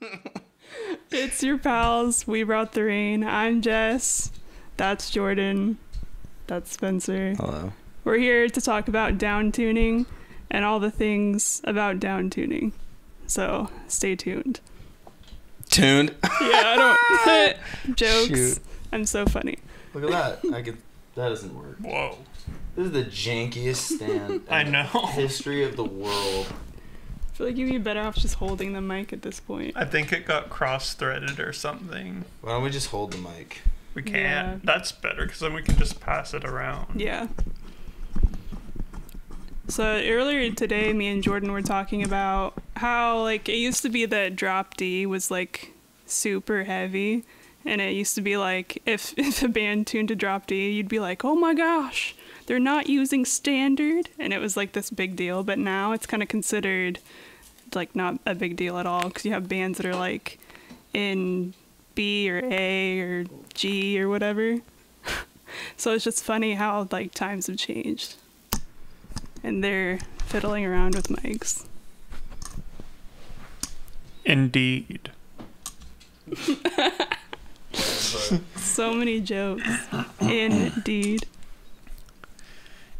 It's your pals. We brought the rain. I'm Jess. That's Jordan. That's Spencer. Hello. We're here to talk about down tuning and all the things about down tuning. So stay tuned. Tuned. Yeah, I don't jokes. Shoot. I'm so funny. Look at that. I could. That doesn't work. Whoa. This is the jankiest stand. I in know. History of the world. I feel like you'd be better off just holding the mic at this point. I think it got cross threaded or something. Why don't we just hold the mic? We can't. Yeah. That's better because then we can just pass it around. Yeah. So earlier today, me and Jordan were talking about how like it used to be that drop D was like super heavy, and it used to be like if if a band tuned to drop D, you'd be like, oh my gosh, they're not using standard, and it was like this big deal. But now it's kind of considered like not a big deal at all because you have bands that are like in B or A or G or whatever. So it's just funny how like times have changed. And they're fiddling around with mics. Indeed. So many jokes. Indeed.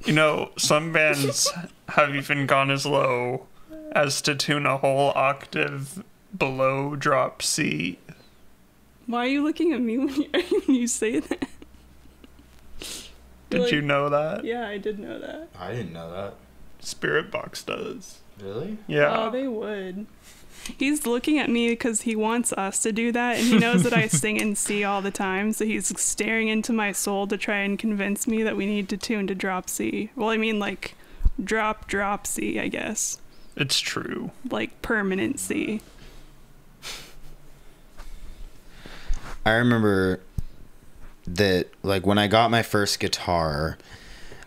You know, some bands have even gone as low as to tune a whole octave below drop C. Why are you looking at me when you, when you say that? Did Like- you know that? Yeah, I did know that. I didn't know that. Spiritbox does. Really? Yeah. Oh, they would. He's looking at me because he wants us to do that, and he knows that I sing in C all the time. So he's staring into my soul to try and convince me that we need to tune to drop C. Well, I mean, like, drop, drop C, I guess. It's true. Like, permanency. I remember that, like, when I got my first guitar,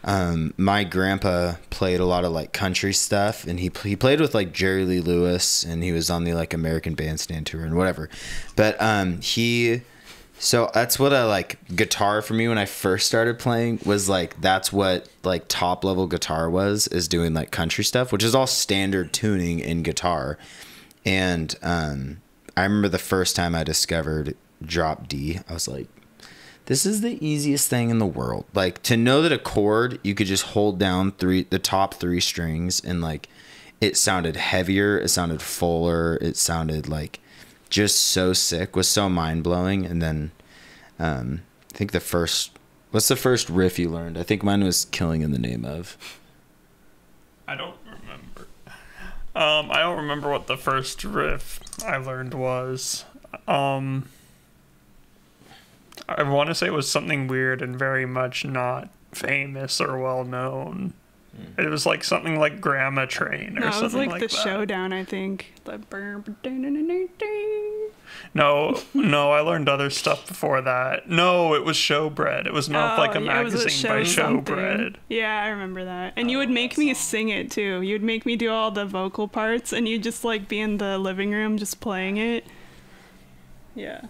um, my grandpa played a lot of like country stuff, and he he played with like Jerry Lee Lewis, and he was on the like American Bandstand tour and whatever. But um, he, so that's what I like guitar for me when I first started playing was like that's what like top level guitar was is doing like country stuff, which is all standard tuning in guitar. And um, I remember the first time I discovered drop D, I was like, this is the easiest thing in the world. Like to know that a chord you could just hold down three the top three strings and like it sounded heavier, it sounded fuller, it sounded like just so sick was so mind blowing. And then um, I think the first what's the first riff you learned? I think mine was killing in the name of. I don't remember. Um, I don't remember what the first riff I learned was. Um, I want to say it was something weird and very much not famous or well known. It was like something like Grandma Train or something like that. No, it something was like, like the that. showdown, I think. No, no, I learned other stuff before that. No, it was Showbread. It was not oh, like a Oh, yeah, magazine by show something. Showbread. Yeah, I remember that. And you oh, would make me sing it too. You would make me do all the vocal parts, and you'd just like be in the living room just playing it. Yeah.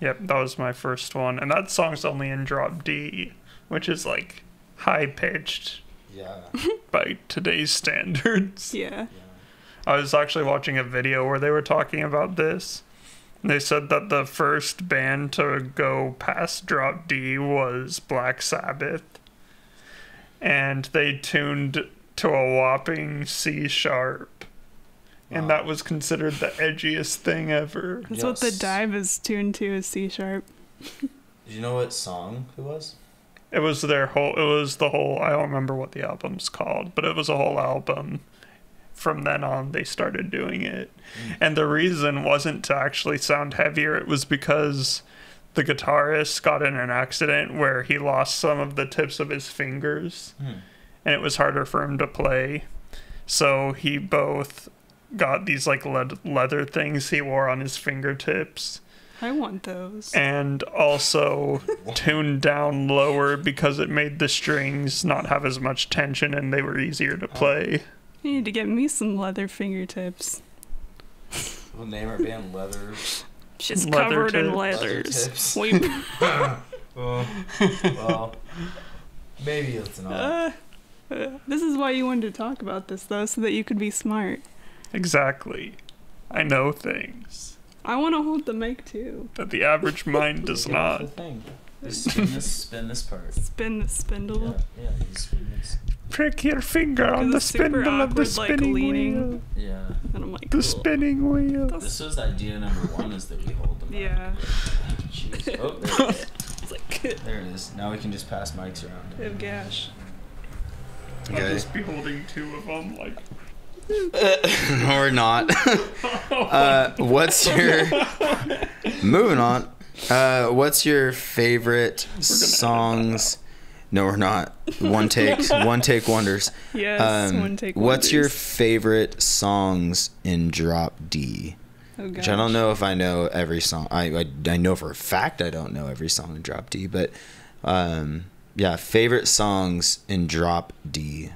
Yep, that was my first one. And that song's only in drop D, which is like high pitched Yeah. by today's standards. Yeah. I was actually watching a video where they were talking about this. They said that the first band to go past drop D was Black Sabbath. And they tuned to a whopping C sharp. And Wow. that was considered the edgiest thing ever. That's what the dive is tuned to is C sharp. Do you know what song it was? It was their whole. It was the whole. I don't remember what the album's called, but it was a whole album. From then on, they started doing it, mm. and the reason wasn't to actually sound heavier. It was because the guitarist got in an accident where he lost some of the tips of his fingers, hmm. and it was harder for him to play. So he both got these like leather things he wore on his fingertips I want those. and also tuned down lower because it made the strings not have as much tension and they were easier to play. You need to get me some leather fingertips. We'll name our band Leather. She's Leather covered in tips. Leather leathers. tips. We, Oh, well, maybe it's not. uh, uh, this is why you wanted to talk about this, though, so that you could be smart. Exactly. I know things I want to hold the mic too. that the average mind does not. thing. Just spin this, spin this part. Spin the spindle. yeah, you spin this. Prick your finger on the was super spindle of the awkward, like, spinning leaning. wheel. Yeah. And I'm like, The cool. spinning wheel. This was idea number one is that we hold them. Yeah. Jeez. Oh, there it is. It's like, There it is. Now we can just pass mics around. oh gosh. I'll just be holding two of them, like. no, we're not. uh, what's your moving on? Uh, what's your favorite songs? No, we're not. One take, one take wonders. Yes, Um, one take. what's your favorite songs in Drop D? Oh. Which I don't know if I know every song. I, I I know for a fact I don't know every song in Drop D, but um, yeah, favorite songs in Drop D.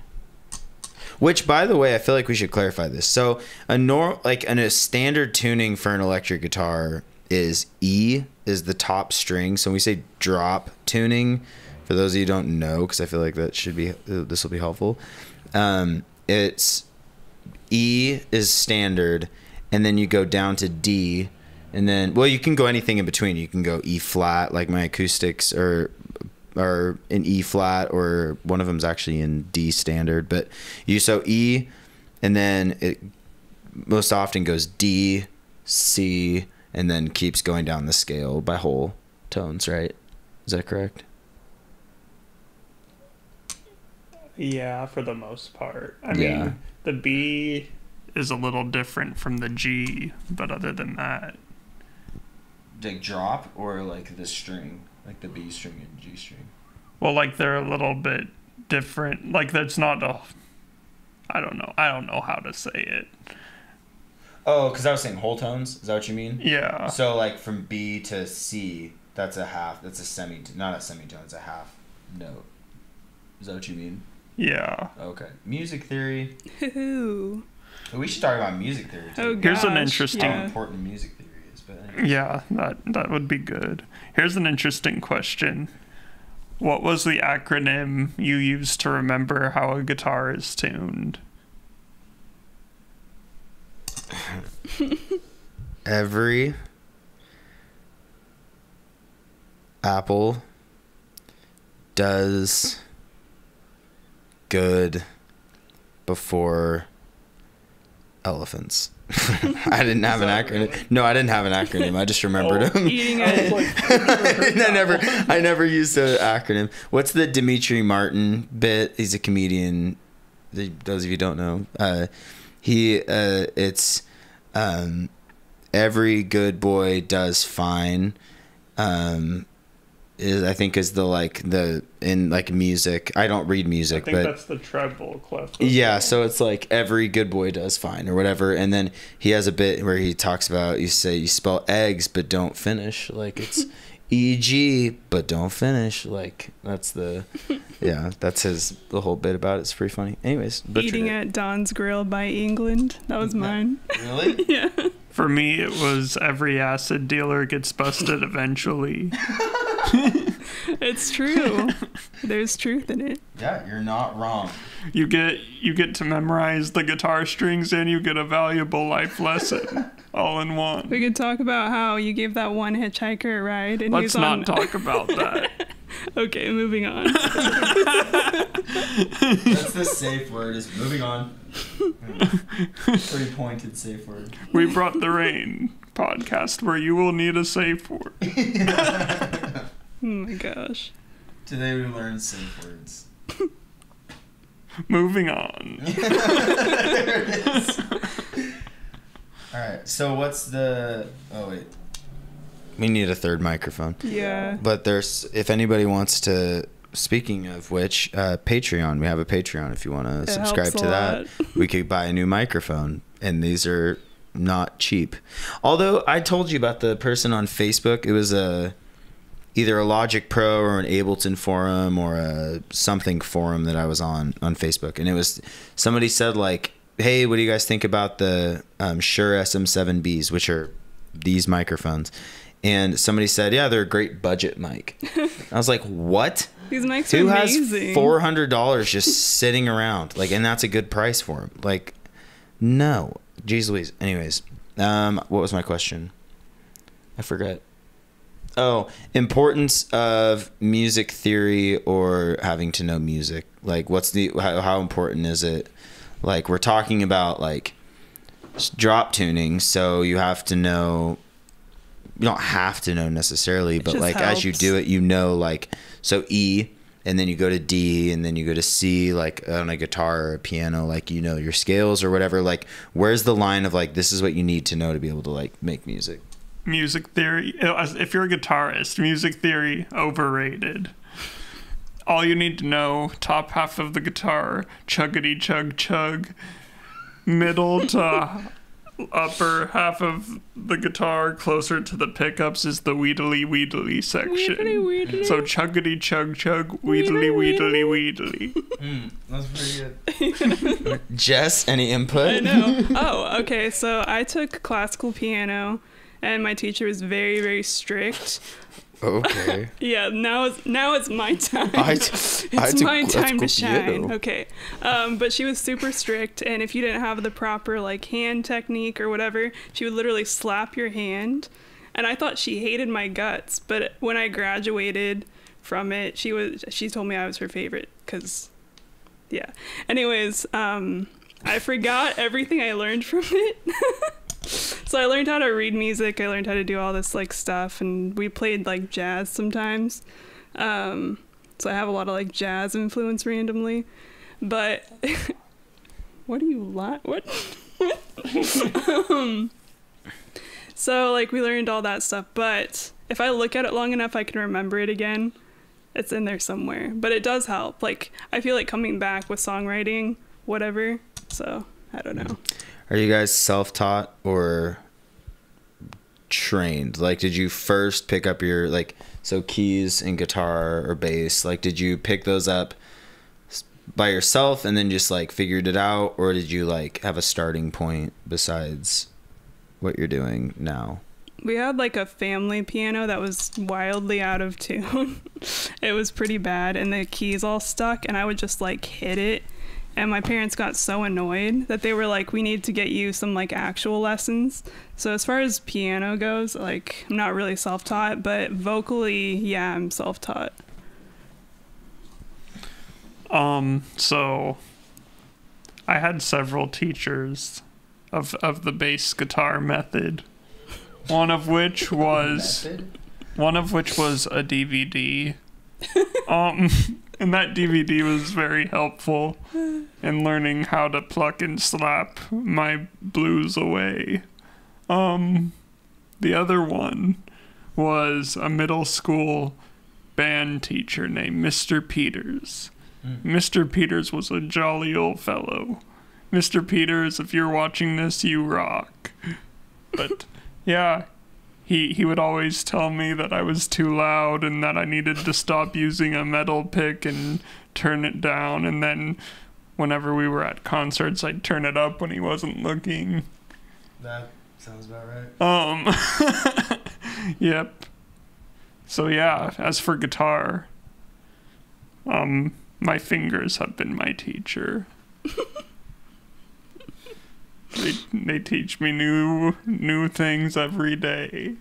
Which, by the way, I feel like we should clarify this. So, a nor like an, a standard tuning for an electric guitar is E is the top string. So when we say drop tuning, for those of you don't know, because I feel like that should be this will be helpful. Um, it's E is standard, and then you go down to D, and then well, you can go anything in between. You can go E flat, like my acoustics, or or in E flat, or one of them's actually in D standard. But you so E, and then it most often goes D, C, and then keeps going down the scale by whole tones. Right? Is that correct? Yeah, for the most part. I Yeah. mean, the B is a little different from the G, but other than that, Like drop or like the string, like the B string and G string. well, like they're a little bit different. Like that's not a. I don't know. I don't know how to say it. Oh, because I was saying whole tones. Is that what you mean? Yeah. So like from B to C, that's a half. That's a semi. Not a semitone. It's a half note. Is that what you mean? Yeah. Okay. Music theory. Ooh. We should talk about music theory too. Oh Here's an interesting- yeah. important music theory is, but anyway. Yeah, that that would be good. Here's an interesting question. What was the acronym you used to remember how a guitar is tuned? every apple does good before elephants. I didn't have an acronym. No, I didn't have an acronym. I just remembered Oh, them. Eating I it. like, I've never I never, one. I never used an acronym. What's the Demetri Martin bit? He's a comedian. Those of you don't know, uh, he, uh, it's, um, every good boy does fine. Um, is I think is the like the in like music. I don't read music. I think but that's the treble clef. yeah, so it's like every good boy does fine or whatever. And then he has a bit where he talks about you say you spell eggs but don't finish. Like it's E G but don't finish. Like that's the yeah, that's his the whole bit about it. It's pretty funny. Anyways, Eating it. at Don's Grill by England. That was mine. Really? yeah. For me, it was every acid dealer gets busted eventually. It's true. There's truth in it. Yeah, you're not wrong. You get you get to memorize the guitar strings and you get a valuable life lesson all in one. We could talk about how you gave that one hitchhiker a ride and he let's not on. talk about that. okay, moving on. That's the safe word. Is moving on. Pretty pointed safe word. We brought the rain podcast where you will need a safe word. oh my gosh. Today we learned safe words. Moving on. All right. So what's the? Oh wait. We need a third microphone. Yeah. But there's if anybody wants to. Speaking of which, uh, Patreon. We have a Patreon. If you want to subscribe to that, we could buy a new microphone, and these are not cheap. Although I told you about the person on Facebook. It was a either a Logic Pro or an Ableton forum or a something forum that I was on on Facebook, and it was somebody said like, "Hey, what do you guys think about the um, Shure SM7Bs, which are these microphones?" And somebody said, "Yeah, they're a great budget mic." I was like, "What? These mics Who are has four hundred dollars just sitting around? Like, and that's a good price for them? Like, no, jeez Louise. Anyways, Um, what was my question? I forget. Oh, importance of music theory or having to know music. Like, what's the how, how important is it? Like, we're talking about like drop tuning, so you have to know. You don't have to know necessarily, but just like as you do it, you know like so E, and then you go to D, and then you go to C, like on a guitar or a piano, like you know your scales or whatever. Like, where's the line of like this is what you need to know to be able to like make music? music theory if you're a guitarist music theory overrated all you need to know top half of the guitar chuggity chug chug middle to upper half of the guitar closer to the pickups is the weedly weedly section Weedly, weedly. so chuggity chug chug weedly Weedly, weedly weedly hmm, That's pretty good. Jess, any input? I know. Oh, okay. So I took classical piano, and my teacher was very, very strict. Okay. Yeah, now it's now it's my time. I it's I my time to shine. Okay, um, but she was super strict, and if you didn't have the proper like hand technique or whatever, she would literally slap your hand. And I thought she hated my guts, but when I graduated from it, she was she told me I was her favorite because, yeah. Anyways, um, I forgot everything I learned from it. so I learned how to read music. I learned how to do all this like stuff, and we played like jazz sometimes. Um, so I have a lot of like jazz influence randomly, but what do you like? What? um, so like we learned all that stuff, but if I look at it long enough, I can remember it again. It's in there somewhere, but it does help. Like I feel like coming back with songwriting, whatever. So I don't know. Are you guys self-taught or trained? Like, did you first pick up your like so keys and guitar or bass? Like, did you pick those up by yourself and then just like figured it out, or did you like have a starting point besides what you're doing now? We had like a family piano that was wildly out of tune. it was pretty bad, and the keys all stuck, and I would just like hit it. And my parents got so annoyed that they were like, "We need to get you some like actual lessons." So as far as piano goes, like I'm not really self-taught, but vocally, yeah, I'm self-taught. Um, so I had several teachers of of the bass guitar method. One of which was one of which was a DVD. um and that DVD was very helpful in learning how to pluck and slap my blues away. Um the other one was a middle school band teacher named Mr. Peters. Mr. Peters was a jolly old fellow. Mr. Peters, if you're watching this, you rock. But yeah, he he would always tell me that I was too loud and that I needed to stop using a metal pick and turn it down and then whenever we were at concerts I'd turn it up when he wasn't looking. That sounds about right. Um Yep. So yeah, as for guitar, um my fingers have been my teacher. they they teach me new new things every day.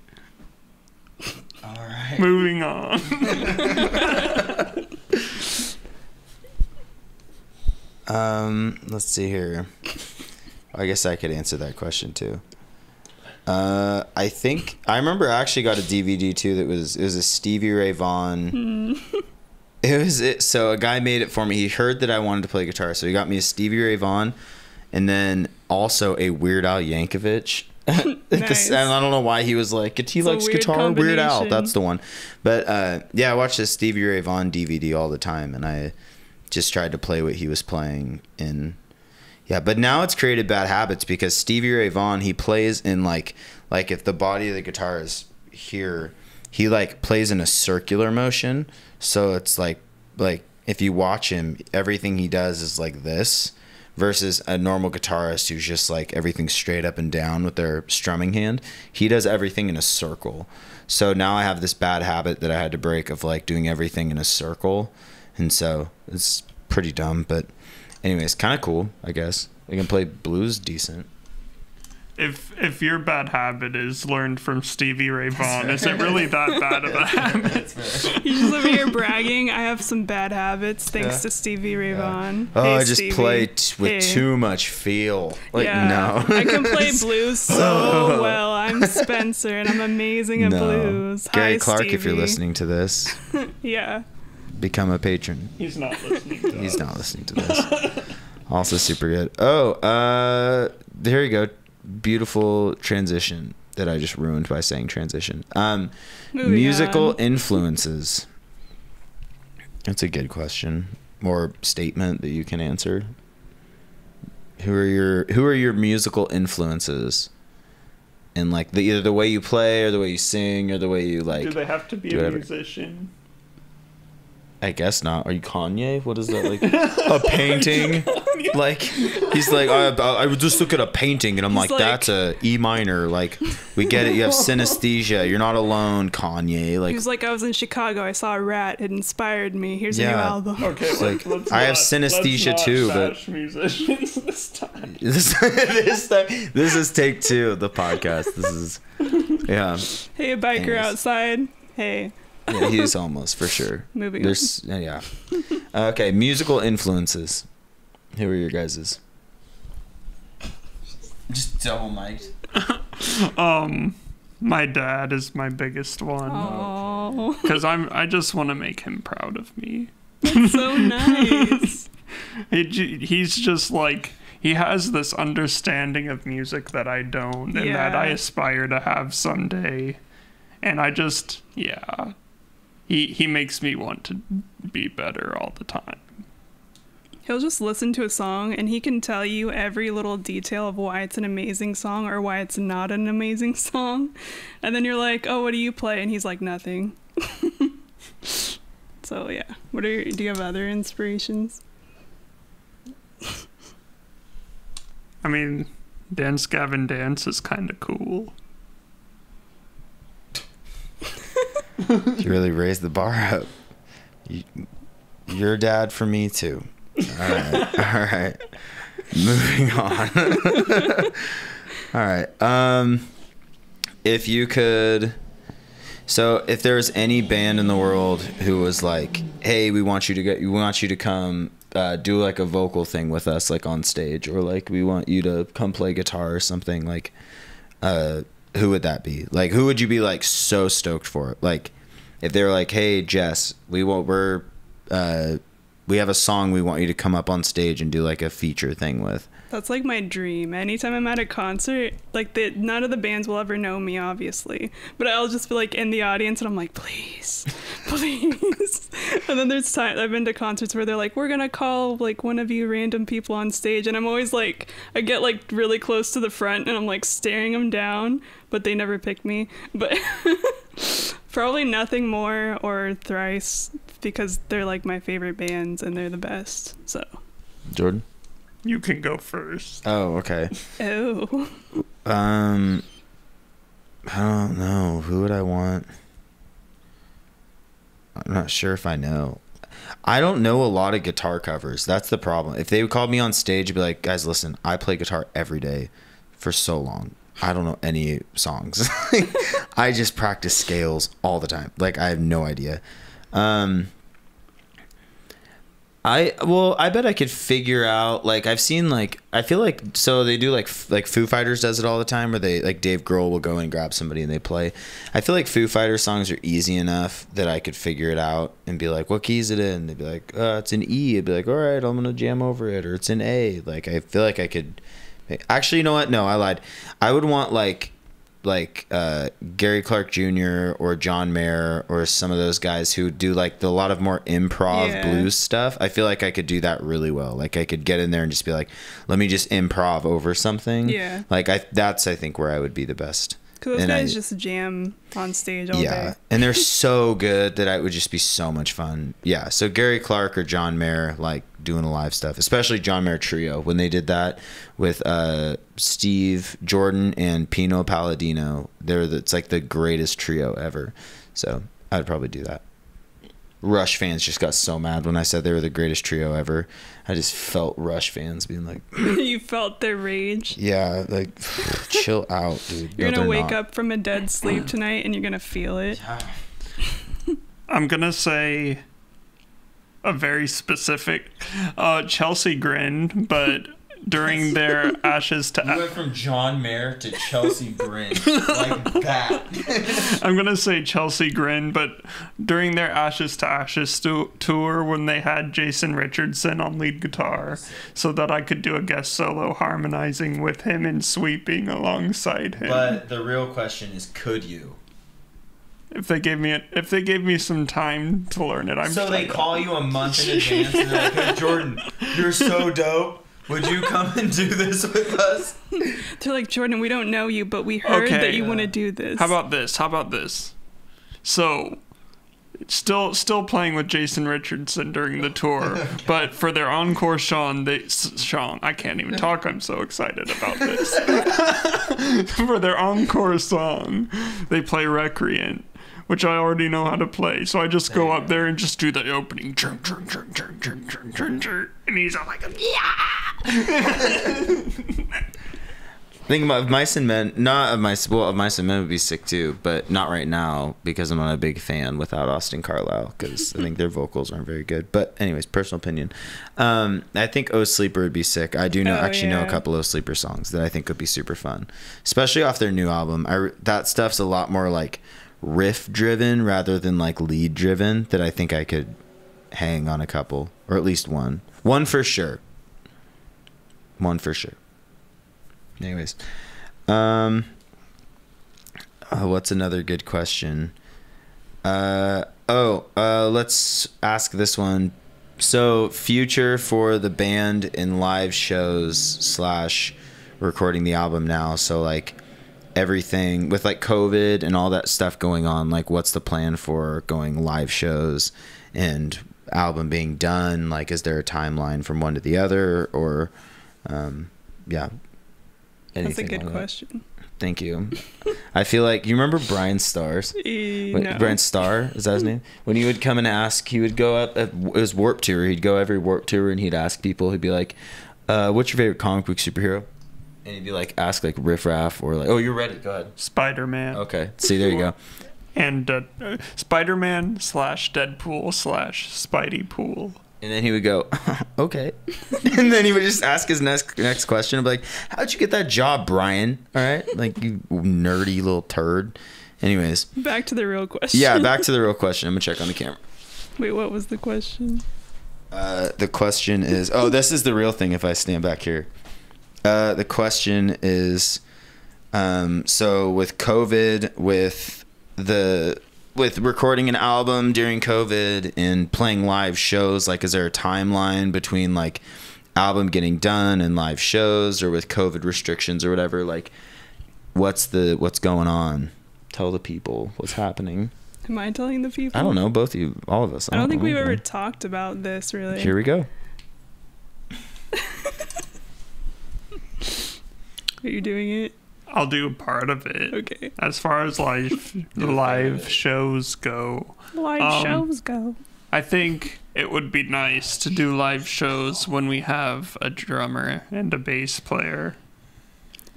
All right. Moving on. Um, let's see here. I guess I could answer that question too. Uh, I think I remember I actually got a DVD too that was it was a Stevie Ray Vaughan. It was it. So a guy made it for me. He heard that I wanted to play guitar, so he got me a Stevie Ray Vaughan, and then also a Weird Al Yankovic. Nice. and I don't know why he was like, he likes weird guitar. Weird Al, that's the one. But uh, yeah, I watched this Stevie Ray Vaughan DVD all the time, and I just tried to play what he was playing in. Yeah, but now it's created bad habits because Stevie Ray Vaughan he plays in like like if the body of the guitar is here, he like plays in a circular motion. So it's like like if you watch him, everything he does is like this versus a normal guitarist who's just like everything straight up and down with their strumming hand. He does everything in a circle. So now I have this bad habit that I had to break of like doing everything in a circle. And so it's pretty dumb, but anyways, kind of cool, I guess. I can play blues decent. If if your bad habit is learned from Stevie Ray Vaughan, is it really that bad of a habit? You just over here bragging. I have some bad habits thanks Yeah. to Stevie Ray Vaughan. Oh, Hey, I just Stevie. play t- with Hey. too much feel. Like yeah, no. I can play blues so well. I'm Spencer, and I'm amazing at no. blues. Gary Hi, Clark, if you're listening to this, Yeah. become a patron. He's not listening. To He's us. not listening to this. also super good. Oh, uh there you go. Beautiful transition that I just ruined by saying transition. Um musical on. influences. That's a good question or statement that you can answer. Who are your who are your musical influences? In like the either the way you play or the way you sing or the way you like Do they have to be a whatever. musician? I guess not. Are you Kanye? What is that like? a painting? Like he's like I, I would just look at a painting and I'm like, like- that's a E minor. Like we get it. You have synesthesia. You're not alone, Kanye. Like He was like, I was in Chicago. I saw a rat. It inspired me. Here's a new album. Okay, like, let's I have synesthesia let's not too, but- musicians this time. this this time, this is take two of the podcast. This is yeah. Hey, a biker Anyways. outside. Hey, yeah he's almost for sure. moving There's yeah. Okay, musical influences. Who are your guys's? Just double mic'd. Um, my dad is my biggest one on. Oh, because I'm. I just want to make him proud of me. so nice. He, he's just like he has this understanding of music that I don't, and that I aspire to have someday. And I just, yeah, he he makes me want to be better all the time. He'll just listen to a song and he can tell you every little detail of why it's an amazing song or why it's not an amazing song. And then you're like, "Oh, what do you play?" And he's like, "Nothing." so, yeah. What are your, do you have other inspirations? I mean, Dance Gavin Dance is kind of cool. You really raised the bar up. You, your dad for me too. All right, all right. Moving on. all right. Um, if you could, so if there was any band in the world who was like, "Hey, we want you to get, we want you to come." Uh, do like a vocal thing with us like on stage or like we want you to come play guitar or something like uh who would that be like who would you be like so stoked for like if they were like hey jess we want we're uh we have a song we want you to come up on stage and do like a feature thing with That's like my dream. Anytime I'm at a concert, like the none of the bands will ever know me, obviously, but I'll just be like in the audience and I'm like, please, please. and then there's time I've been to concerts where they're like, we're gonna call like one of you random people on stage, and I'm always like, I get like really close to the front and I'm like staring them down, but they never pick me. But probably nothing more or thrice because they're like my favorite bands and they're the best. So. jordan You can go first. oh okay Oh. um i don't know who would i want i'm not sure if i know I don't know a lot of guitar covers. That's the problem. If they would call me on stage and be like, guys, listen, I play guitar every day for so long. I don't know any songs. I just practice scales all the time. Like I have no idea. Um I well, I bet I could figure out like I've seen like I feel like so they do like like Foo Fighters does it all the time where they like Dave Grohl will go and grab somebody and they play. I feel like Foo Fighters songs are easy enough that I could figure it out and be like, "What key is it in?" They'd be like, "Uh, it's an E." I'd be like, "All right, I'm gonna jam over it," or "It's an A." Like I feel like I could. Actually, you know what? No, I lied. I would want like like uh, Gary Clark Jr. or John Mayer or some of those guys who do like the, a lot of more improv Yeah. blues stuff. I feel like I could do that really well. Like I could get in there and just be like, let me just improv over something. Yeah. Like I that's I think where I would be the best. Because those And guys I- just jam on stage all yeah, day. and they're so good that it would just be so much fun. Yeah, so Gary Clark or John Mayer like doing a live stuff, especially John Mayer Trio when they did that with uh, Steve Jordan and Pino Palladino. They're the, it's like the greatest trio ever. So I'd probably do that. Rush fans just got so mad when I said they were the greatest trio ever. I just felt Rush fans being like, you felt their rage. "Yeah, like chill out, dude." You're No, gonna wake not. up from a dead sleep tonight and you're gonna feel it. I'm gonna say a very specific uh, Chelsea grin, but during their Ashes to You went from John Mayer to Chelsea Grin like that. I'm gonna say Chelsea grin, but during their Ashes to Ashes stu- tour when they had Jason Richardson on lead guitar, so that I could do a guest solo harmonizing with him and sweeping alongside him. But the real question is, could you? if they gave me a, if they gave me some time to learn it, I'm So they call you a month in advance and they're like, "Hey, Jordan, you're so dope. Would you come and do this with us?" They're like, Jordan, we don't know you, but we heard Okay. that you want to do this. How about this? How about this? So, still still playing with Jason Richardson during the tour, but for their encore Sean, they S- Sean, I can't even talk. I'm so excited about this. for their encore song, they play Recreant which I already know how to play. So I just go up there and just do the opening, and he's all like, yeah. Think of Mice and Men, not of Mice, well, of Mice and Men would be sick too, but not right now because I'm not a big fan without Austin Carlile because I think their vocals aren't very good. But, anyways, personal opinion. Um, I think O Sleeper would be sick. I do know, oh, actually yeah. know a couple O Sleeper songs that I think would be super fun, especially off their new album. I, that stuff's a lot more like riff driven rather than like lead driven. That I think I could hang on a couple or at least one. One for sure. One for sure. Anyways, um, uh, what's another good question? Uh, oh, uh, let's ask this one. So, future for the band in live shows slash recording the album now. So, like everything with like COVID and all that stuff going on. Like, what's the plan for going live shows and album being done? Like, is there a timeline from one to the other, or, um, yeah. That's a good like that? question. Thank you. I feel like you remember Brian Stars. No. Brian Starr is that his name? When he would come and ask, he would go up. At, it was Warped Tour. He'd go every Warped Tour and he'd ask people. He'd be like, uh, "What's your favorite comic book superhero?" And he'd be like, ask like Riff Raff or like, "Oh, you're ready. Go ahead." Spider Man. Okay. See, there you go. and uh, Spider Man slash Deadpool slash Spidey Pool. And then he would go, "Okay." and then he would just ask his next next question. I'd be like, "How'd you get that job, Brian?" All right, like you nerdy little turd. Anyways, Back to the real question. yeah. Back to the real question. I'm gonna check on the camera. Wait, what was the question? Uh, the question is oh this is the real thing if i stand back here uh, the question is um, so with covid with the with recording an album during covid and playing live shows like is there a timeline between like album getting done and live shows or with covid restrictions or whatever? Like what's the what's going on? Tell the people what's happening. Am I telling the people? i don't know. Both of you all of us. I don't think know. we've ever talked about this really. here we go Are you doing it? I'll do part of it. Okay. As far as live live shows go, Live Um, shows go. I think it would be nice to do live shows when we have a drummer and a bass player.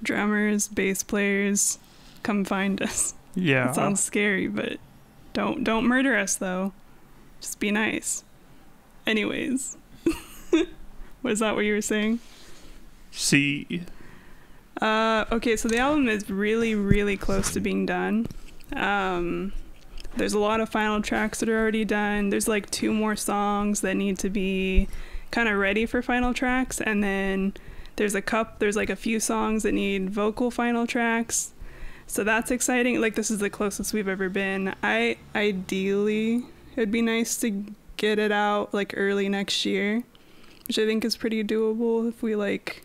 Drummers, bass players, come find us. Yeah. It sounds scary, but don't don't murder us though. Just be nice. Anyways. Was that what you were saying? See, Uh, okay, so the album is really, really close to being done. Um, there's a lot of final tracks that are already done. There's like two more songs that need to be kind of ready for final tracks, and then there's a cup. There's like a few songs that need vocal final tracks. So that's exciting. Like this is the closest we've ever been. I ideally it'd be nice to get it out like early next year, which I think is pretty doable if we like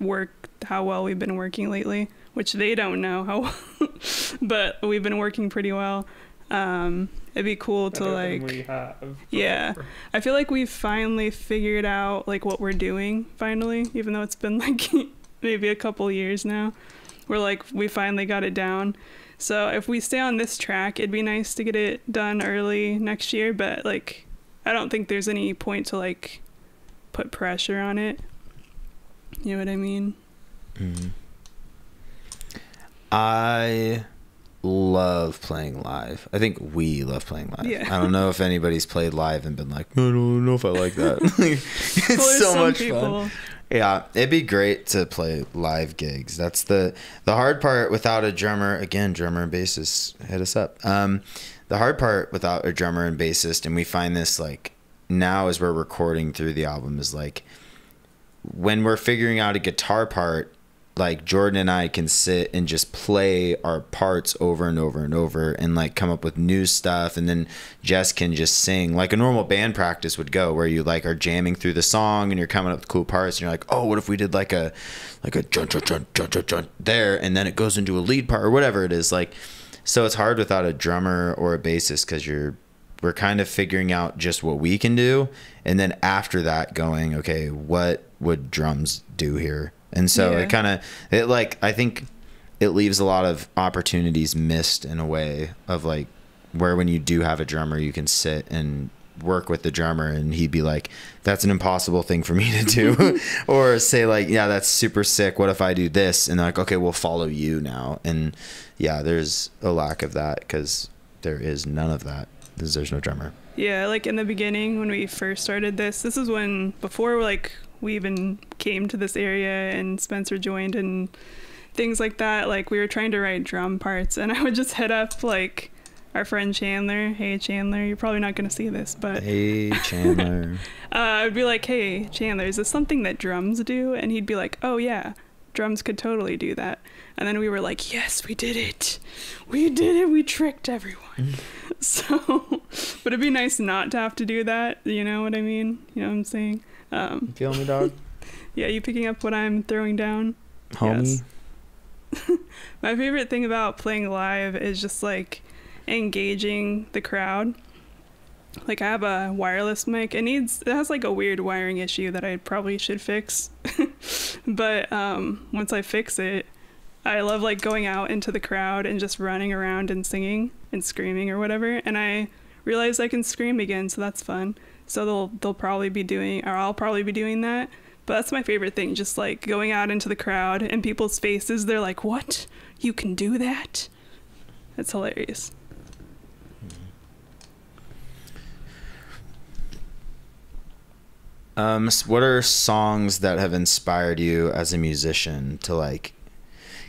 work how well we've been working lately, which they don't know how, well, but we've been working pretty well. Um, it'd be cool to like, we have. yeah. I feel like we've finally figured out like what we're doing. Finally, even though it's been like maybe a couple years now, we're like we finally got it down. So if we stay on this track, it'd be nice to get it done early next year, but like I don't think there's any point to like put pressure on it. You know what I mean? Mhm. I love playing live. I think we love playing live. Yeah. I don't know if anybody's played live and been like, I don't know if I like that. it's Well, so much people- fun. Yeah, it'd be great to play live gigs. That's the the hard part without a drummer. Again, drummer and bassist, hit us up. Um, the hard part without a drummer and bassist, and we find this like now as we're recording through the album is like when we're figuring out a guitar part, like Jordan and I can sit and just play our parts over and over and over and like come up with new stuff and then Jess can just sing. Like a normal band practice would go where you like are jamming through the song and you're coming up with cool parts and you're like, "Oh, what if we did like a like a jun jun jun jun jun jun there and then it goes into a lead part or whatever it is like so it's hard without a drummer or a bassist cuz you're we're kind of figuring out just what we can do. And then after that going okay what would drums do here? And so Yeah. it kind of it like i think it leaves a lot of opportunities missed in a way of like where when you do have a drummer you can sit and work with the drummer and he'd be like that's an impossible thing for me to do. Or say like yeah that's super sick. What if i do this? And like okay we'll follow you now. And yeah there's a lack of that because there is none of that there's no drummer Yeah, like in the beginning when we first started this, this is when before like we even came to this area and Spencer joined and things like that, like we were trying to write drum parts and I would just hit up like our friend Chandler. Hey Chandler, you're probably not going to see this, but hey chandler uh, I'd be like, "Hey Chandler, is this something that drums do?" And he'd be like, "Oh yeah, drums could totally do that." And then we were like, "Yes, we did it. We did it. We tricked everyone." So, but it'd be nice not to have to do that. You know what I mean? You know what I'm saying? Um, feel me dog yeah, you picking up what I'm throwing down? homie Yes. My favorite thing about playing live is just like engaging the crowd. Like I have a wireless mic. It needs it has like a weird wiring issue that I probably should fix. but um once I fix it, I love like going out into the crowd and just running around and singing and screaming or whatever. And I realized I can scream again, so that's fun. So they'll they'll probably be doing or I'll probably be doing that. But that's my favorite thing, just like going out into the crowd and people's faces, they're like, What? You can do that? It's hilarious. Um, what are songs that have inspired you as a musician to like?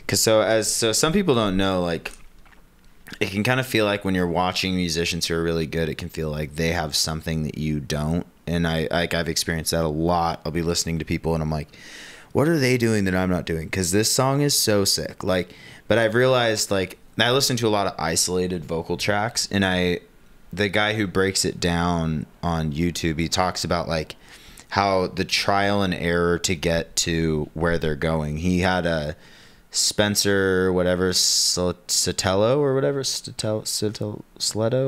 Cause so as so some people don't know like, it can kind of feel like when you're watching musicians who are really good, it can feel like they have something that you don't. And I like I've experienced that a lot. I'll be listening to people and I'm like, what are they doing that I'm not doing? Cause this song is so sick. Like, but I've realized like I listen to a lot of isolated vocal tracks and I the guy who breaks it down on YouTube, he talks about like how the trial and error to get to where they're going. He had a Spencer whatever Sotelo or whatever Sotelo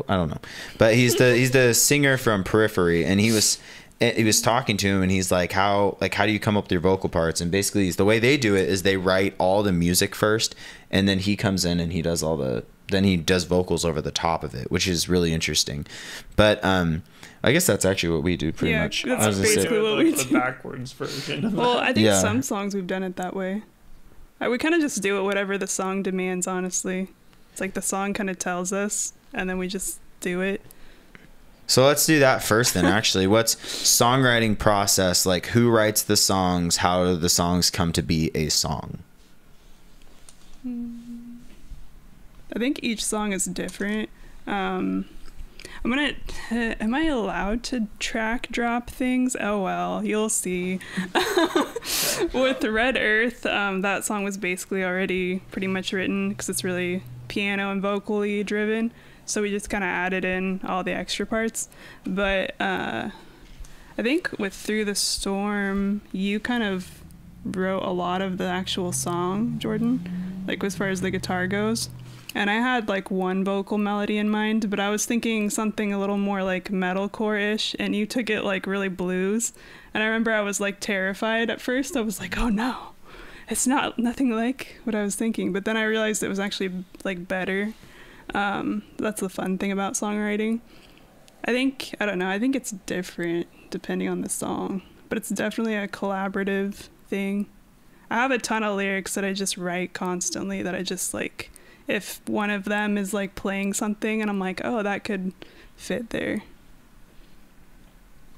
I don't know, but he's the he's the singer from Periphery, and he was eh, he was talking to him, and he's like how like how do you come up with your vocal parts? And basically, the way they do it is they write all the music first, and then he comes in and he does all the then he does vocals over the top of it, which is really interesting. But um, I guess that's actually what we do pretty Yeah, much. that's I was gonna say- basically what like we the do. backwards version. Of Well, that. I think Yeah. some songs we've done it that way. I, we kind of just do it whatever the song demands, honestly. It's like the song kind of tells us, and then we just do it. So let's do that first then actually. What's songwriting process like who writes the songs? How do the songs come to be a song? I think each song is different. Um, I'm gonna. am I allowed to track drop things? Oh well, you'll see. With Red Earth, um, that song was basically already pretty much written because it's really piano and vocally driven. So we just kind of added in all the extra parts. But uh, I think with Through the Storm, you kind of wrote a lot of the actual song, Jordan, like as far as the guitar goes. And I had like one vocal melody in mind, but I was thinking something a little more like metalcore ish, and you took it like really blues. And I remember I was like terrified at first. I was like, oh no. it's not nothing like what I was thinking. But then I realized it was actually like better. Um, that's the fun thing about songwriting. I think I don't know. I think it's different depending on the song, but it's definitely a collaborative thing. I have a ton of lyrics that I just write constantly that I just like if one of them is like playing something and I'm like, "Oh, that could fit there."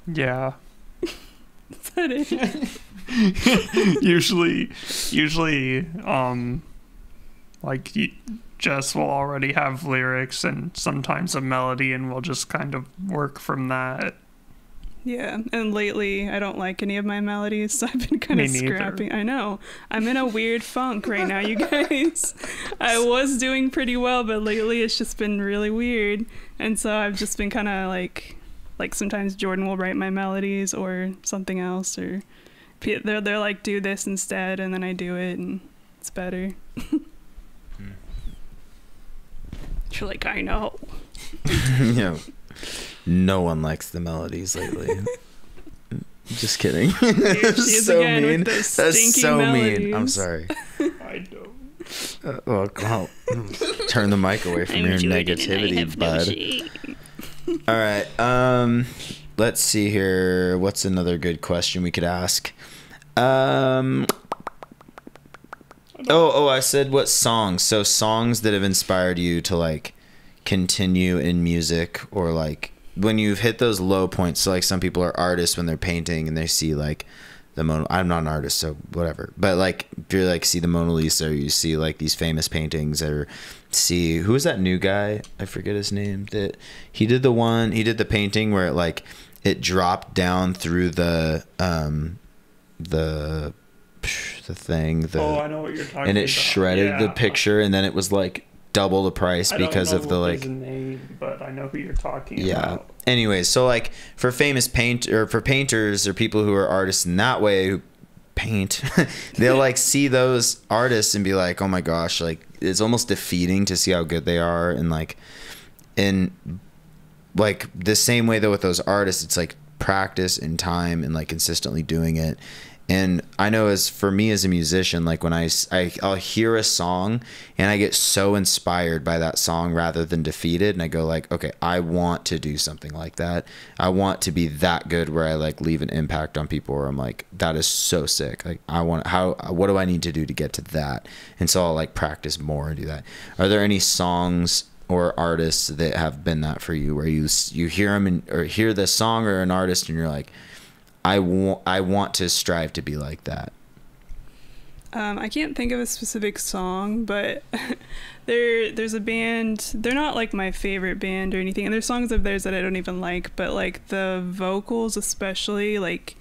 Yeah. Is that it? usually, usually, um, like y- Jess will already have lyrics and sometimes a melody, and we'll just kind of work from that. Yeah, and lately I don't like any of my melodies, so I've been kind Me of neither. scrapping. I know. I'm in a weird funk right now, you guys. I was doing pretty well, but lately it's just been really weird. And so I've just been kind of like like sometimes Jordan will write my melodies or something else or they're they're like do this instead and then I do it and it's better. Hmm. You're like, I know. you know, no one likes the melodies lately. Just kidding. That's so mean. That's stinky so mean. I'm sorry. I don't. Uh, well, well, turn the mic away from your negativity, bud. All right. Um, let's see here. What's another good question we could ask? Um. Oh, oh! I said what songs? So songs that have inspired you to like continue in music, or like when you've hit those low points. So like some people are artists when they're painting and they see like the Mona. I'm not an artist, so whatever. But like if you like see the Mona Lisa, or you see like these famous paintings, or see who is that new guy? I forget his name. That he did the one. He did the painting where it like it dropped down through the um the the thing the oh, I know what you're talking about. and it about. shredded the picture and then it was like double the price because of the like name, but I know who you're talking yeah about. anyways so like for famous paint or for painters or people who are artists in that way who paint they'll like see those artists and be like oh my gosh like it's almost defeating to see how good they are and like in like the same way though with those artists it's like practice and time and like consistently doing it and i know as for me as a musician like when I, I will hear a song and i get so inspired by that song rather than defeated. And i go like okay i want to do something like that. I want to be that good where i like leave an impact on people where i'm like that is so sick. Like i want how what do i need to do to get to that? And so i'll like practice more and do that. Are there any songs or artists that have been that for you where you you hear them and, or hear the song or an artist and you're like I want I want to strive to be like that. Um, I can't think of a specific song, but there there's a band. They're not like my favorite band or anything, and there's songs of theirs that I don't even like. But like the vocals, especially, like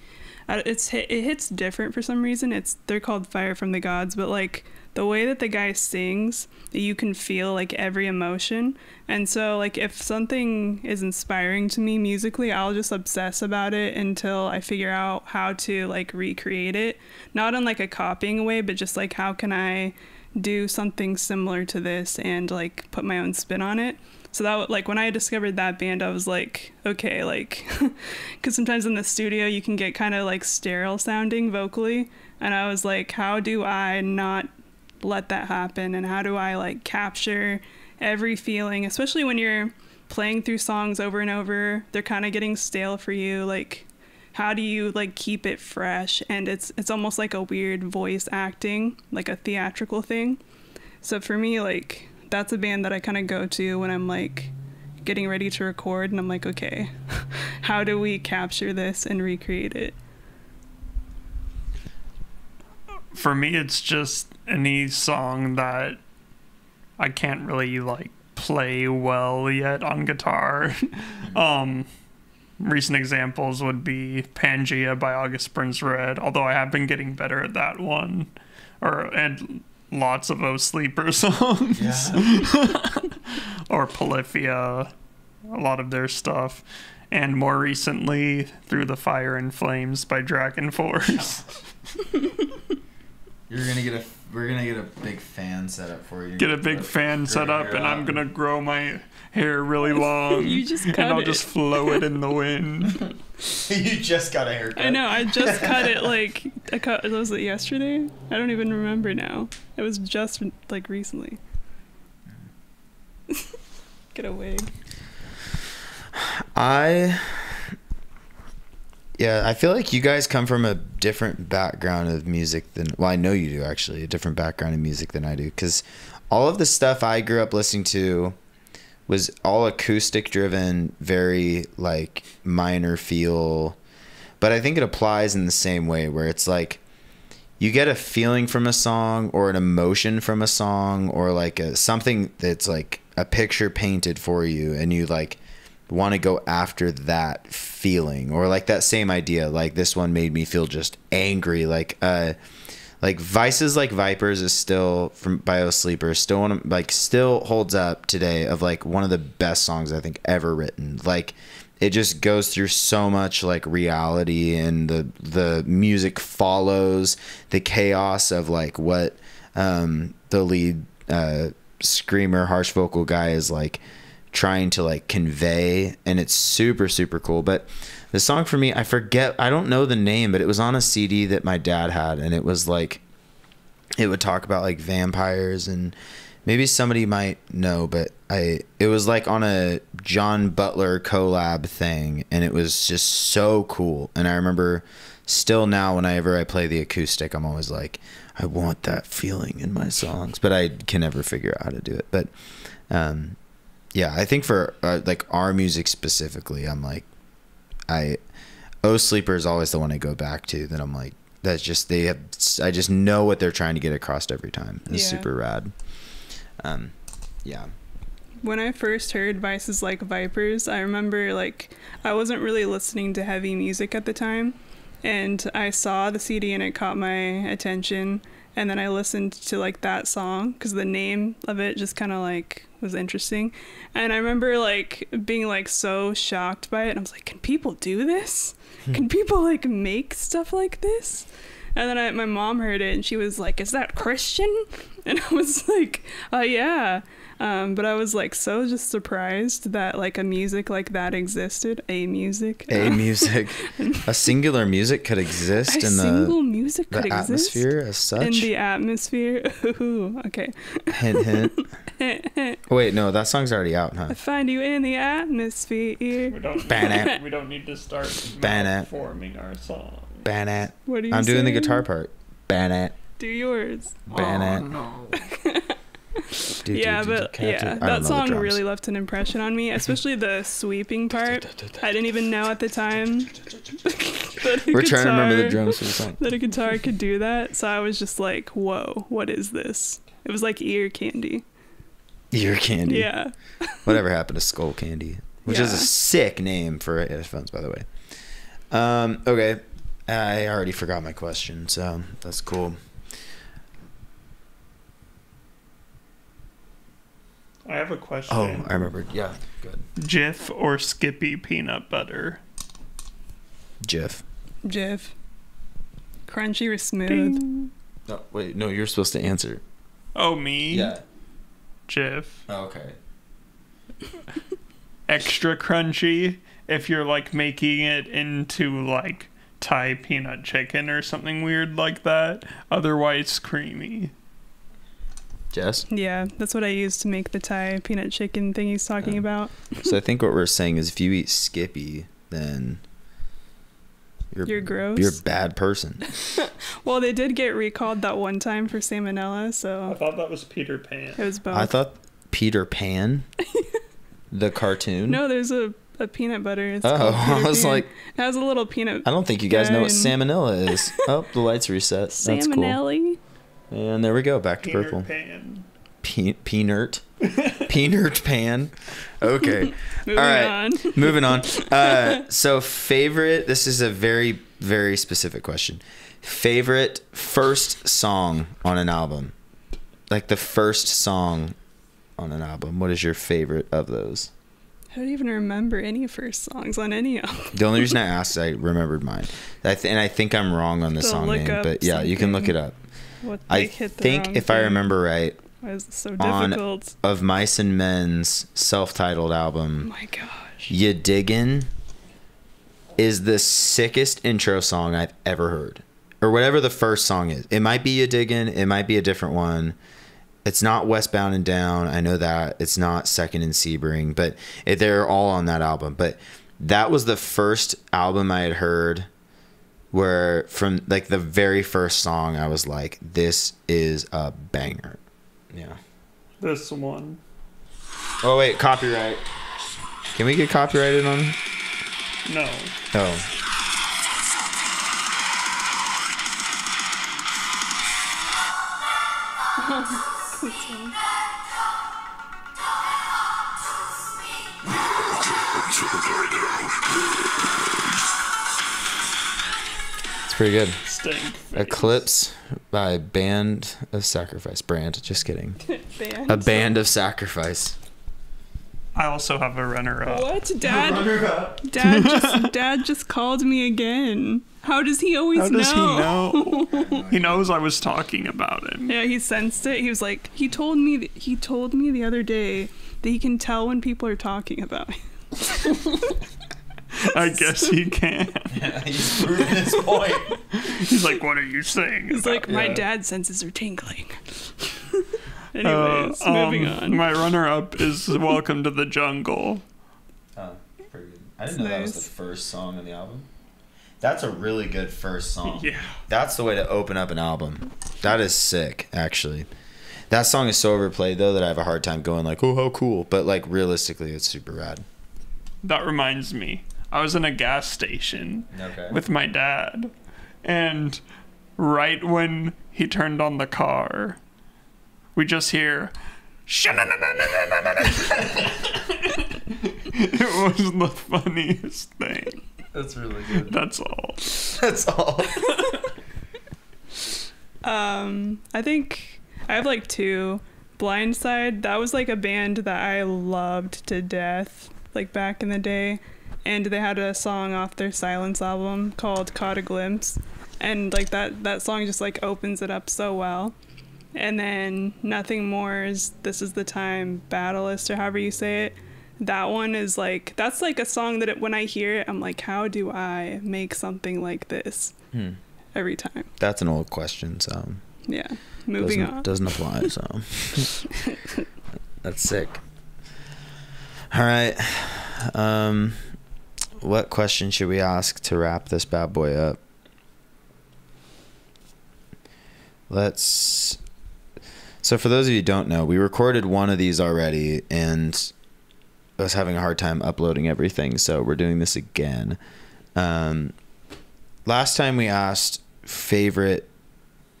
it's it hits different for some reason. It's they're called Fire from the Gods, but like the way that the guy sings, you can feel like every emotion. And so like if something is inspiring to me musically, I'll just obsess about it until I figure out how to like recreate it. Not in like a copying way, but just like how can I do something similar to this and like put my own spin on it. So that like when I discovered that band, I was like, okay, like, because sometimes in the studio you can get kind of like sterile sounding vocally, and I was like, how do I not let that happen, and how do I like capture every feeling, especially when you're playing through songs over and over, they're kind of getting stale for you, like. How do you like keep it fresh? And it's it's almost like a weird voice acting, like a theatrical thing. So for me, like that's a band that I kind of go to when I'm like getting ready to record, and I'm like, okay, how do we capture this and recreate it? For me, it's just any song that I can't really like play well yet on guitar. um, recent examples would be Pangea by August Burns Red, although I have been getting better at that one. Or and lots of O Sleeper songs. or Polyphia, a lot of their stuff. And more recently, Through the Fire and Flames by DragonForce. You're gonna get a we're gonna get a big fan set up for you. Get a big fan set up, and I'm gonna grow my hair really long. You just cut and I'll it. just flow it in the wind. you just got a haircut. I know. I just cut it like I cut. Was it yesterday? I don't even remember now. It was just like recently. Get a wig. I yeah, I feel like you guys come from a different background of music than well, I know you do actually, a different background of music than I do cuz all of the stuff I grew up listening to was all acoustic driven, very like minor feel. But I think it applies in the same way where it's like you get a feeling from a song or an emotion from a song or like a, something that's like a picture painted for you and you like want to go after that feeling or like that same idea like this one made me feel just angry like uh like vices like vipers is still from by O Sleeper still one of like still holds up today of like one of the best songs i think ever written. Like it just goes through so much like reality and the the music follows the chaos of like what um the lead uh screamer harsh vocal guy is like trying to like convey and it's super super cool. But the song for me i forget i don't know the name but it was on a cd that my dad had and it was like it would talk about like vampires and maybe somebody might know but i it was like on a john butler collab thing and it was just so cool. And i remember still now whenever i play the acoustic i'm always like i want that feeling in my songs but i can never figure out how to do it. But um yeah i think for uh, like our music specifically i'm like i oh sleeper is always the one i go back to that i'm like that's just they have i just know what they're trying to get across every time. It's Yeah. super rad. Um yeah. When I first heard Vices Like Vipers, I remember like I wasn't really listening to heavy music at the time, and I saw the CD and it caught my attention, and then I listened to like that song because the name of it just kind of like was interesting, and I remember like being like so shocked by it. I was like, can people do this? Can people like make stuff like this? And then I, my mom heard it and she was like, "Is that Christian?" And I was like, "Uh, yeah." Um, but I was like so just surprised that like a music like that existed. A music. a music a singular music could exist a in single the music could the exist atmosphere as such in the atmosphere. Ooh, okay. hint hint wait no that song's already out huh I find you in the atmosphere. We don't. Ban we don't need to start Ban forming our song. Banat. What are you i'm doing the guitar part Banat. Do yours. Banat. no. Dude, yeah, dude, but can I have to- yeah, that song really left an impression on me, especially the sweeping part. I didn't even know at the time. that a we're trying to remember the guitar- drums for the song That a guitar could do that, so I was just like, "Whoa, what is this?" It was like ear candy. ear candy Yeah, whatever happened to skull candy which is a sick name for headphones by the way um okay i already forgot my question so that's cool I have a question. oh i remembered yeah good Jif or Skippy peanut butter? Jif. Jif. Crunchy or smooth? No, wait, no, you're supposed to answer. Oh me. Yeah. Jif. Oh, okay. Extra crunchy if you're like making it into like Thai peanut chicken or something weird like that. Otherwise creamy. Jess. Yeah, that's what I use to make the Thai peanut chicken thing he's talking Yeah. about. So I think what we're saying is, if you eat Skippy, then you're You're gross. you're a bad person. Well, they did get recalled that one time for salmonella, so I thought that was Peter Pan. it was both. I thought Peter Pan, the cartoon. No, there's a, a peanut butter. It's Oh, I was Pan. like, it has a little peanut. I don't think you guys know what salmonella is. Oh, the lights reset. That's cool. Salmonelli. And there we go, back to Peter purple. Pan. Pe- peanut, peanut pan. Okay. Moving All right. on. Moving on. Uh, so favorite. This is a very very specific question. Favorite first song on an album, like the first song on an album. What is your favorite of those? I don't even remember any first songs on any of. The only reason I asked, I remembered mine. I th- and I think I'm wrong on the They'll song name, but yeah, you can look it up. What I hit the think, if I remember right, Why is this so on- difficult? of Mice and Men's self-titled Oh album, my gosh. "You Diggin" is the sickest intro song I've ever heard, or whatever the first song is. It might be "You Diggin," it might be a different one. It's not Westbound and Down. I know that it's not Second and Sebring, but it, they're all on that album. But that was the first album I had heard where from like the very first song I was like, this is a banger. Yeah. This one. Oh wait, copyright. Can we get copyrighted on? No. Oh. Pretty good. Stink. Eclipse by Band of Sacrifice. Brand. Just kidding. Band. A Band of Sacrifice. I also have a runner up. What? Dad Dad just Dad just called me again. How does he always How does know? he know? he knows I was talking about him. Yeah, he sensed it. He was like, he told me th- he told me the other day that he can tell when people are talking about him. I guess he can. Yeah, He's proven his point. He's like, "What are you saying?" He's like, my Yeah. dad's senses are tingling. Uh, Anyways, moving um, on. My runner up is "Welcome to the Jungle." Oh, pretty good. I didn't It's know that was the first song on the album. That's a really good first song. Yeah. That's the way to open up an album. That is sick, actually. That song is so overplayed though that I have a hard time going like, "Oh, how cool!" But like realistically, it's super rad. That reminds me. I was in a gas station Okay. with my dad, and right when he turned on the car, we just hear. it was the funniest thing. That's really good. That's all. That's all. Um, I think I have like two. Blindside, that was like a band that I loved to death, like back in the day. And they had a song off their Silence album called Caught a Glimpse. And like that that song just like opens it up so well. And then Nothing More is This Is the Time, Ballast, or however you say it. That one is like that's like a song that it, when I hear it, I'm like, how do I make something like this Hmm. every time? That's an old question, so Yeah. Moving doesn't, on. doesn't apply. So that's sick. All right. Um, what question should we ask to wrap this bad boy up? Let's. So, for those of you who don't know, we recorded one of these already, and I was having a hard time uploading everything, so we're doing this again. Um, last time we asked favorite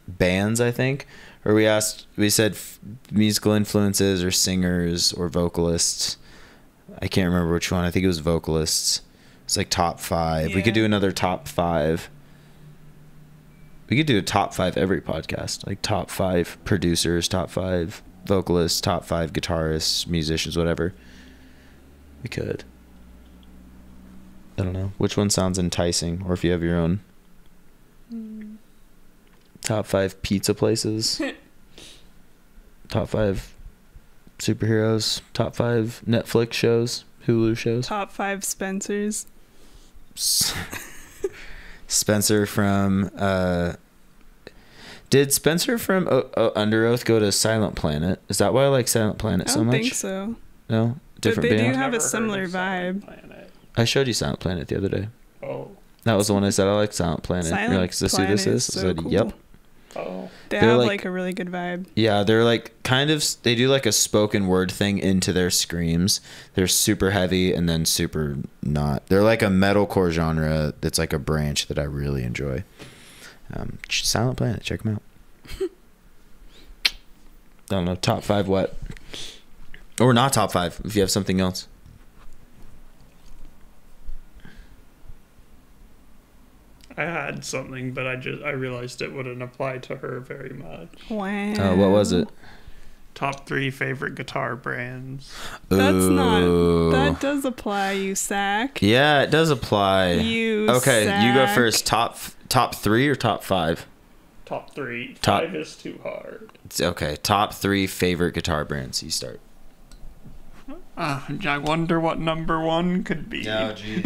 bands, I think, or we asked, we said musical influences or singers or vocalists. I can't remember which one. I think it was vocalists. It's like top five. We could do another top five. We could do a top five every podcast, like top five producers, top five vocalists, top five guitarists, musicians, whatever. We could. I don't know which one sounds enticing, or if you have your own. Hmm. Top five pizza places. top five superheroes. Top five Netflix shows, Hulu shows. Top five Spencers. S- Spencer from. Uh, did Spencer from o- o- Underoath go to Silent Planet? Is that why I like Silent Planet I so don't much? think so. No, different But they do have a Never heard similar vibe. I showed you Silent Planet the other day. Oh. That was the one I said I like Silent Planet. Silent You're like, is this who this Planet is? is I so said, cool. yep. Oh. They They're have like- like, a really good vibe. Yeah, they're like kind of they do like a spoken word thing into their screams. They're super heavy and then super not. They're like a metalcore genre that's like a branch that I really enjoy. Um, Silent Planet, check them out. I don't know, top five what? Or not top five if you have something else. I had something, but I just I realized it wouldn't apply to her very much. Wow. Uh, what was it? Top three favorite guitar brands. That's Ooh. not. That does apply, you sack. Yeah, it does apply. You okay, you go first. Top top three or top five? Top three. Top- Five is too hard. It's okay. Top three favorite guitar brands. You start. Uh, I wonder what number one could be. geez.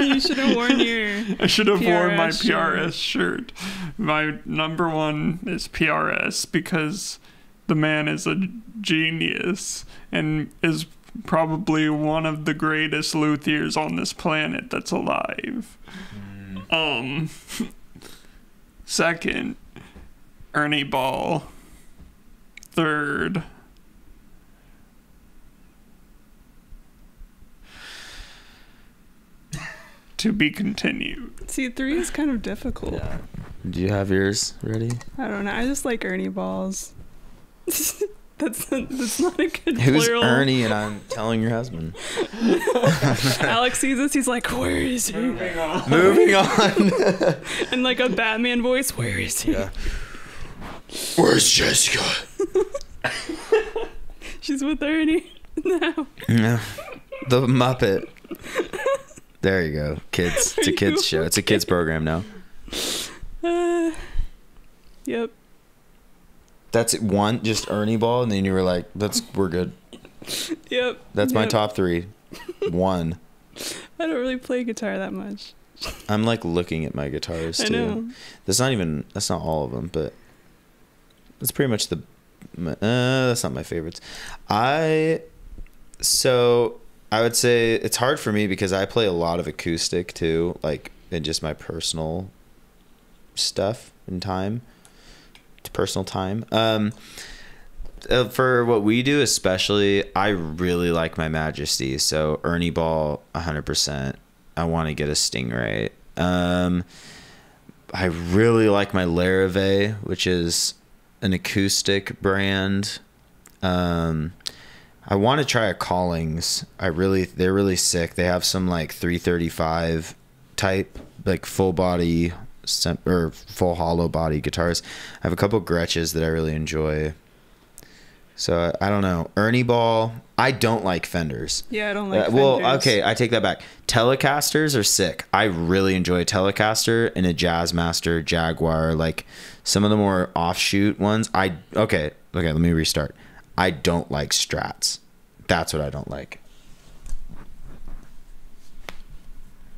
you should have worn your. I should have worn my PRS shirt. PRS shirt. My number one is PRS because the man is a genius and is probably one of the greatest luthiers on this planet that's alive. Um, second, Ernie Ball. Third, to be continued. See, three is kind of difficult. Yeah. Do you have yours ready? I don't know. I just like Ernie balls. that's that's not a good Who's plural. Ernie? And I'm telling your husband. Alex sees this. He's like, "Where is he?" Moving on. And like a Batman voice, "Where is he?" Yeah. Where's Jessica? She's with Ernie now. Yeah. The Muppet. There you go. Kids. It's a kids show. It's a kids program now. Uh, yep. That's it. one, just Ernie Ball, and then you were like, "That's we're good." Yep. That's my top three. One. I don't really play guitar that much. I'm like looking at my guitars I too. know. That's not even. That's not all of them, but that's pretty much the. Uh, that's not my favorites. I. So I would say it's hard for me because I play a lot of acoustic too, like in just my personal stuff and time. Personal time. Um, uh, for what we do, especially, I really like my Majesty. So Ernie Ball, hundred percent. I want to get a Stingray. Um, I really like my Larrivee, which is an acoustic brand. Um, I want to try a Collings. I really, they're really sick. They have some like 335 type, like full body or full hollow body guitars. I have a couple Gretsches that I really enjoy. So I don't know. Ernie Ball. I don't like Fenders. Yeah, I don't like. Uh, well, Fenders. okay, I take that back. Telecasters are sick. I really enjoy a Telecaster and a Jazzmaster, Jaguar, like some of the more offshoot ones. I okay, okay. Let me restart. I don't like Strats. That's what I don't like.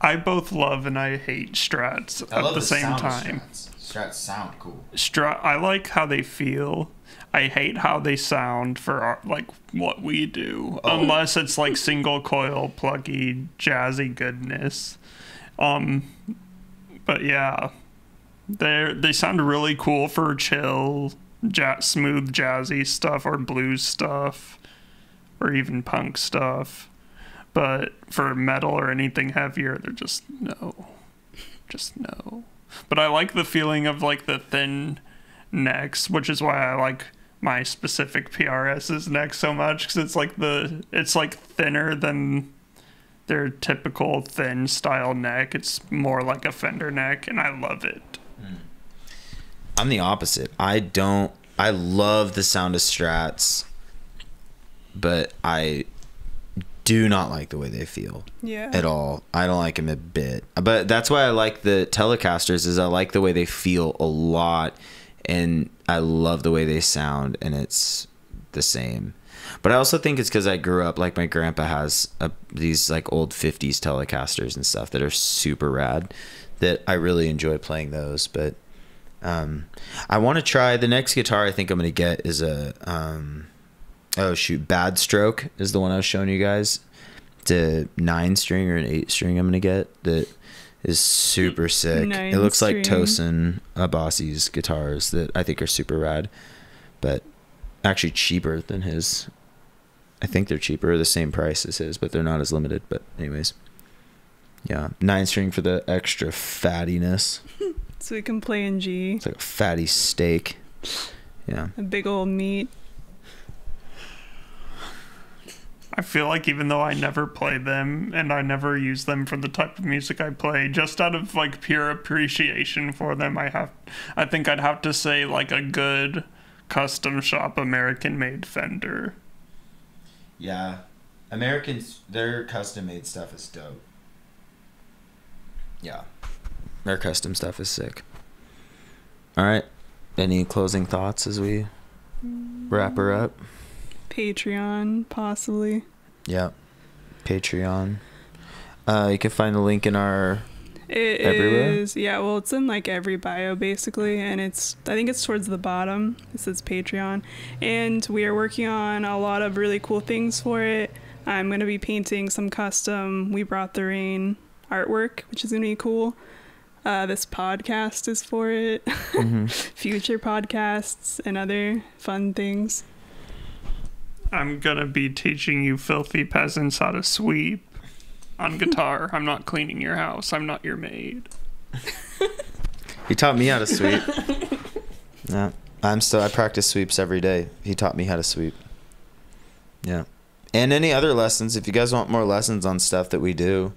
I both love and I hate strats at the same time. Strats sound cool. Strat, I like how they feel. I hate how they sound for our, like what we do, unless it's like single coil, pluggy, jazzy goodness. Um, but yeah, they they sound really cool for chill, ja- smooth, jazzy stuff or blues stuff, or even punk stuff. But for metal or anything heavier, they're just no, just no. But I like the feeling of like the thin necks, which is why I like my specific PRS's neck so much because it's like the it's like thinner than their typical thin style neck. It's more like a Fender neck, and I love it. I'm the opposite. I don't. I love the sound of Strats, but I do not like the way they feel. Yeah. at all. I don't like them a bit. But that's why I like the Telecasters is I like the way they feel a lot and I love the way they sound and it's the same. But I also think it's cuz I grew up like my grandpa has a, these like old 50s Telecasters and stuff that are super rad that I really enjoy playing those, but um I want to try the next guitar I think I'm going to get is a um oh shoot Bad Stroke is the one I was showing you guys it's a nine string or an eight string I'm gonna get that is super sick. Nine it looks like string. Tosin Abasi's guitars that I think are super rad, but actually cheaper than his. I think they're cheaper, the same price as his, but they're not as limited. But anyways, yeah, nine string for the extra fattiness. So we can play in G. It's like a fatty steak. Yeah. A big old meat. I feel like even though I never play them and I never use them for the type of music I play, just out of like pure appreciation for them, I have I think I'd have to say like a good custom shop American made Fender. Yeah, Americans, their custom made stuff is dope. Yeah, their custom stuff is sick. All right, any closing thoughts as we wrap her up? Patreon, possibly. Yeah, Patreon. Uh, you can find the link in our. It Everywhere? is- yeah. Well, it's in like every bio basically, and it's I think it's towards the bottom. It says Patreon, and we are working on a lot of really cool things for it. I'm gonna be painting some custom "We Brought the Rain" artwork, which is gonna be cool. Uh, this podcast is for it. Mhm. Future podcasts and other fun things. I'm gonna be teaching you filthy peasants how to sweep on guitar. I'm not cleaning your house. I'm not your maid. He taught me how to sweep. yeah, I'm still. I practice sweeps every day. He taught me how to sweep. Yeah, and any other lessons. If you guys want more lessons on stuff that we do,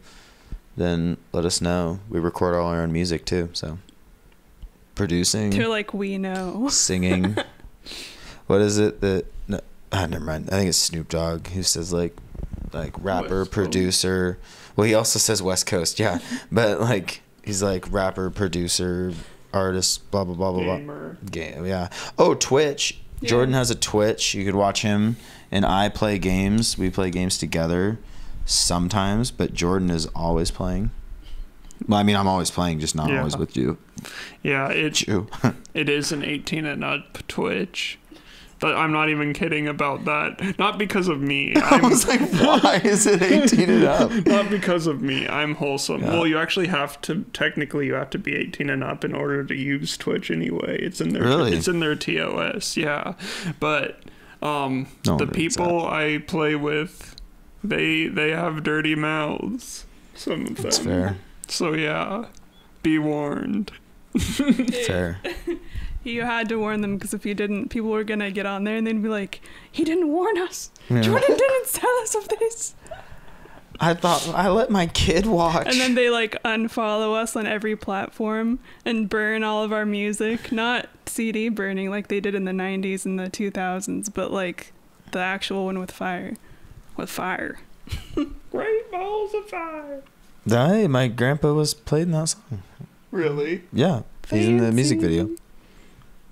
then let us know. We record all our own music too. So, producing, They're like we know. singing. what is it that? No, ah, never mind. I think it's Snoop Dogg who says like, like rapper, West Coast. producer. Well, he also says West Coast. Yeah, but like he's like rapper, producer, artist, blah blah blah blah blah. Gamer. Game, yeah. Oh, Twitch. Yeah. Jordan has a Twitch. You could watch him and I play games. We play games together sometimes, but Jordan is always playing. Well, I mean, I'm always playing, just not Yeah. always with you. Yeah, it You. it is an 18 and up Twitch. But I'm not even kidding about that. Not because of me. I was like, why is it 18 and up? not because of me. I'm wholesome. Yeah. Well, you actually have to technically you have to be 18 and up in order to use Twitch anyway. It's in their Really? it's in their TOS. Yeah. But um No the people I play with they they have dirty mouths. Some of them. That's fair. So yeah. Be warned. Fair. You had to warn them because if you didn't, people were gonna get on there and they'd be like, "He didn't warn us. Yeah. Jordan didn't tell us of this." I thought I let my kid watch. And then they like unfollow us on every platform and burn all of our music. Not CD burning like they did in the 90s and the 2000s, but like the actual one with fire. With fire. Great balls of fire. Hey, my grandpa was played in that song. Really? Yeah, he's in the music video.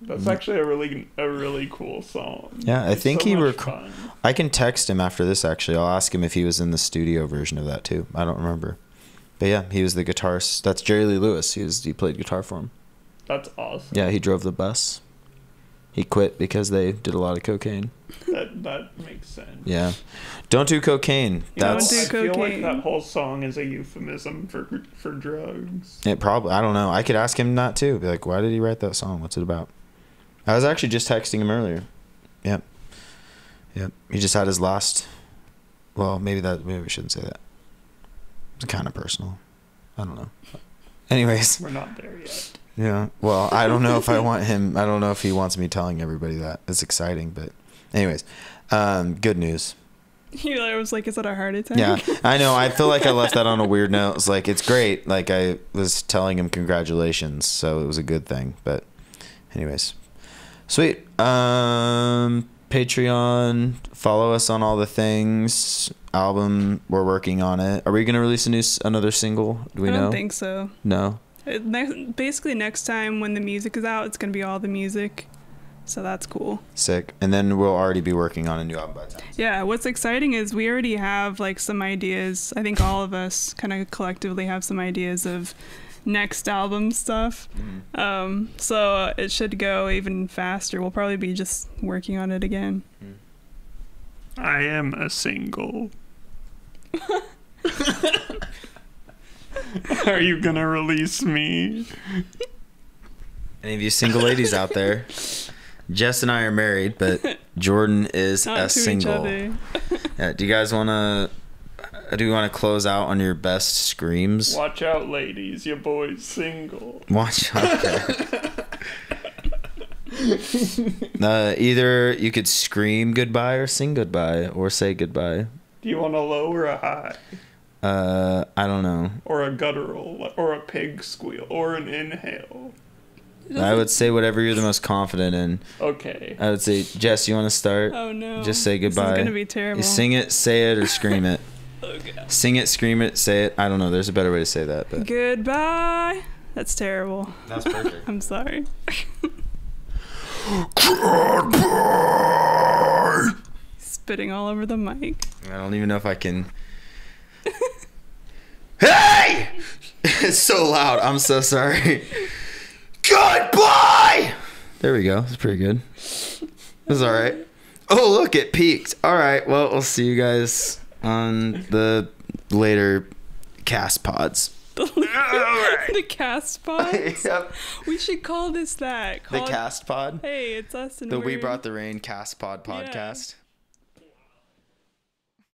That's actually a really a really cool song. Yeah, I It's think so he much rec- I can text him after this. Actually, I'll ask him if he was in the studio version of that too. I don't remember, but yeah, he was the guitarist. That's Jerry Lee Lewis. He was he played guitar for him. That's awesome. Yeah, he drove the bus. He quit because they did a lot of cocaine. That that makes sense. Yeah, don't do cocaine. You know, That's do I feel like cocaine. that whole song is a euphemism for for drugs. it. Probably I don't know. I could ask him that too. Be like, why did he write that song? What's it about? I was actually just texting him earlier. Yep. Yep. He just had his last. Well, maybe that. Maybe we shouldn't say that. It's kind of personal. I don't know. Anyways. We're not there yet. Yeah. Well, I don't know if I want him. I don't know if he wants me telling everybody that. It's exciting, but, anyways, um, good news. You know, I was like, is that a heart attack? Yeah, I know. I feel like I left that on a weird note. It's like it's great. Like I was telling him congratulations, so it was a good thing. But, anyways, sweet. Um, Patreon. Follow us on all the things. Album. We're working on it. Are we gonna release a new another single? Do we I don't know? think so. no. It, basically, next time when the music is out, it's gonna be all the music. So that's cool. Sick. And then we'll already be working on a new album by the time. Yeah, what's exciting is we already have like some ideas. I think all of us kind of collectively have some ideas of next album stuff. Um, so uh, it should go even faster. We'll probably be just working on it again. I am a single. Are you gonna release me? Any of you single ladies out there? Jess and I are married, but Jordan is Not a to each single. other. Yeah, do you guys want to? Do you want to close out on your best screams? Watch out, ladies. Your boy's single. Watch out uh, either you could scream goodbye or sing goodbye or say goodbye. Do you want a low or a high? Uh, I don't know. Or a guttural? Or a pig squeal? Or an inhale? I would say whatever you're the most confident in. Okay. I would say, Jess, you want to start? Oh no. Just say This goodbye. is gonna be terrible. Sing it, say it, or scream it. Oh, God. Sing it, scream it, say it. I don't know. There's a better way to say that, but Goodbye. That's terrible. that's perfect. I'm sorry. Spitting all over the mic. I don't even know if I can. hey! it's so loud. I'm so sorry. Goodbye! There we go. It's pretty good. That's all right. Oh, look, it peaked. All right. Well, we'll see you guys on the later cast pods. The, the cast pod. yep. We should call this that. The Call it- cast pod. Hey, it's us and The We Brought the Rain cast pod Yeah. podcast.